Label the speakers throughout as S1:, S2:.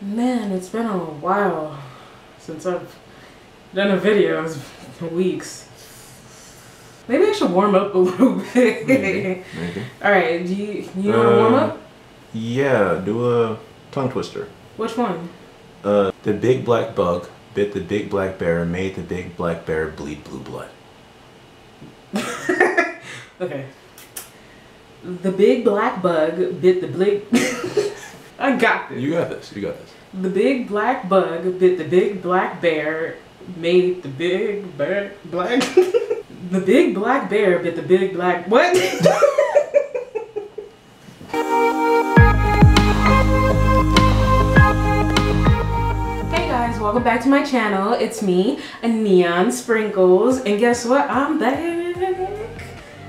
S1: Man, it's been a while since I've done a video. It's been weeks. Maybe I should warm up a little bit.
S2: Maybe. Maybe.
S1: All right, do you you how to warm
S2: Uh,
S1: up?
S2: Yeah, do a tongue twister.
S1: Which one?
S2: Uh, the big black bug bit the big black bear and made the big black bear bleed blue blood.
S1: Okay. The big black bug bit the big. I got this.
S2: You got this. You got this.
S1: The big black bug bit the big black bear, made the big bear black. the big black bear bit the big black what? hey guys, welcome back to my channel. It's me, a NeonSprinklez, and guess what? I'm back.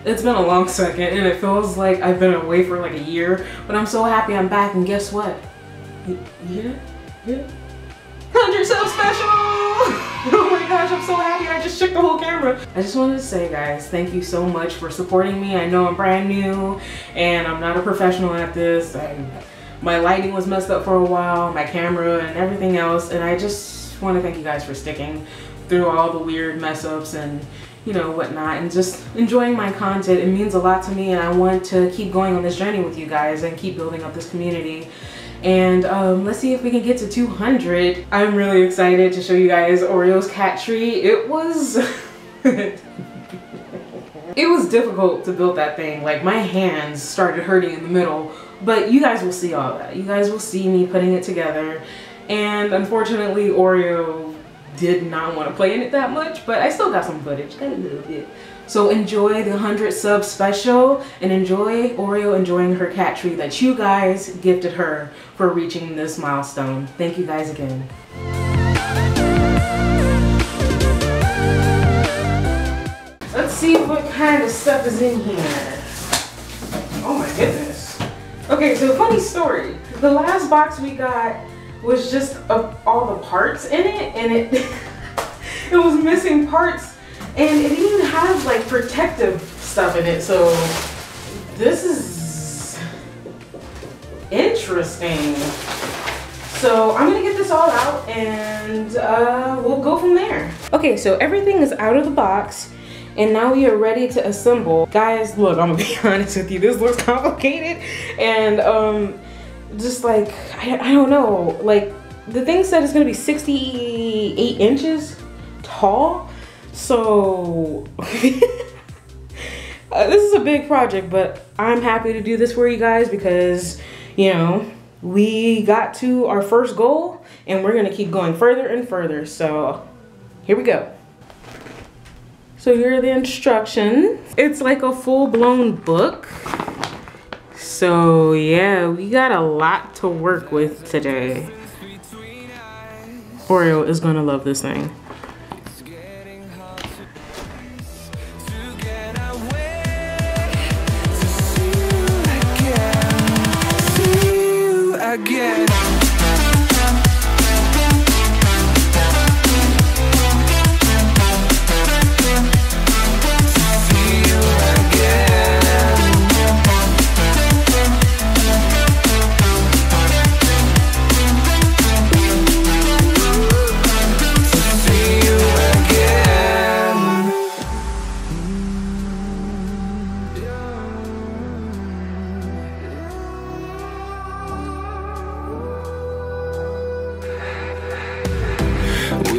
S1: It's been a long second, and it feels like I've been away for like a year, but I'm so happy I'm back. And guess what? Yeah, yeah. 100 sub special! oh my gosh, I'm so happy. I just shook the whole camera. I just wanted to say, guys, thank you so much for supporting me. I know I'm brand new and I'm not a professional at this. I, my lighting was messed up for a while, my camera and everything else. And I just want to thank you guys for sticking through all the weird mess ups and you know whatnot and just enjoying my content. It means a lot to me and i want to keep going on this journey with you guys and keep building up this community. And um, let's see if we can get to 200 i'm really excited to show you guys oreo's cat tree. It was it was difficult to build that thing. Like my hands started hurting in the middle. But you guys will see all that. You guys will see me putting it together. And unfortunately oreo did not want to play in it that much, but I still got some footage, got a little bit. So enjoy the 100 sub special and enjoy Oreo enjoying her cat tree that you guys gifted her for reaching this milestone. Thank you guys again. Let's see what kind of stuff is in here. Oh my goodness. Okay, so funny story. The last box we got was just of all the parts in it and it it was missing parts and it even have like protective stuff in it so this is interesting. So I'm gonna get this all out and uh, we'll go from there. Okay so everything is out of the box and now we are ready to assemble. Guys look I'm gonna be honest with you this looks complicated and um just like I, I don't know like the thing said it's gonna be 68 inches tall so uh, this is a big project but i'm happy to do this for you guys because you know we got to our first goal and we're gonna keep going further and further so here we go. So here are the instructions. It's like a full-blown book so yeah, we got a lot to work with today. Oreo is gonna love this thing.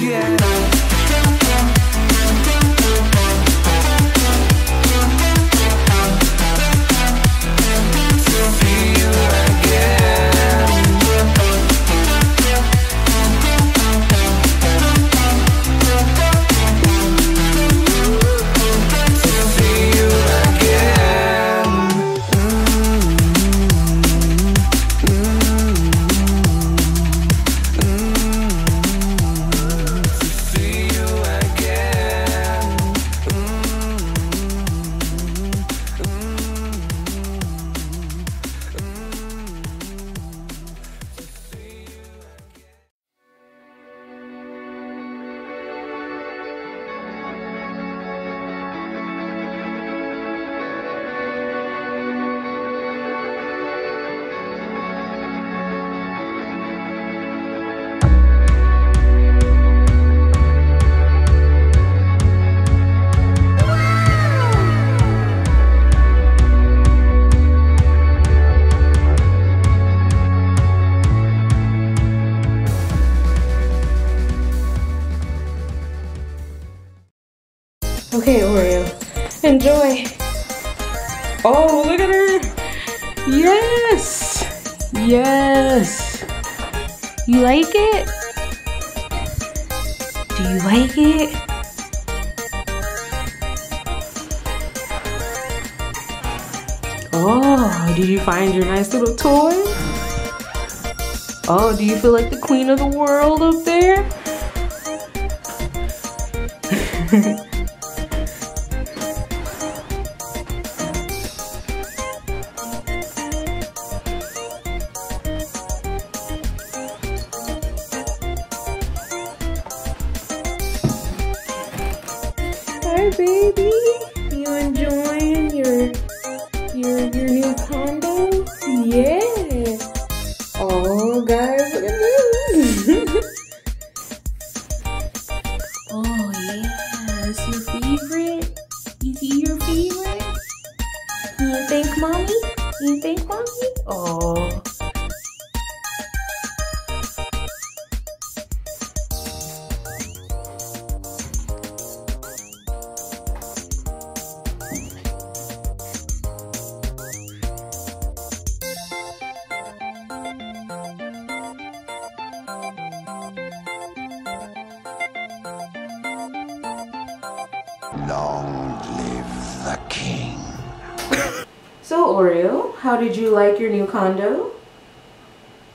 S3: you
S1: Okay, Oreo. Enjoy. Oh, look at her. Yes. Yes. You like it? Do you like it? Oh, did you find your nice little toy? Oh, do you feel like the queen of the world up there? Hi, baby. You enjoying your your your new condo? Yeah. Oh, guys, look at this. oh yeah, it's your favorite. Is he your favorite? You think, mommy? You think, mommy? Oh.
S4: Long live the king.
S1: So Oreo, how did you like your new condo?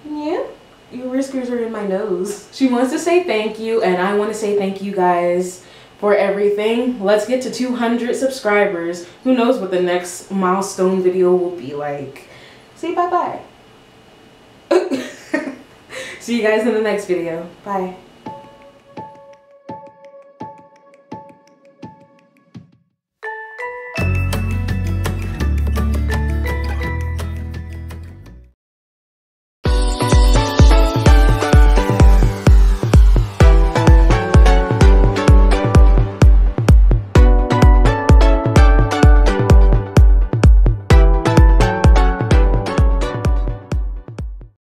S1: Yeah, your whiskers are in my nose. She wants to say thank you, and I want to say thank you guys for everything. Let's get to 200 subscribers. Who knows what the next milestone video will be like. Say bye-bye. See you guys in the next video. Bye.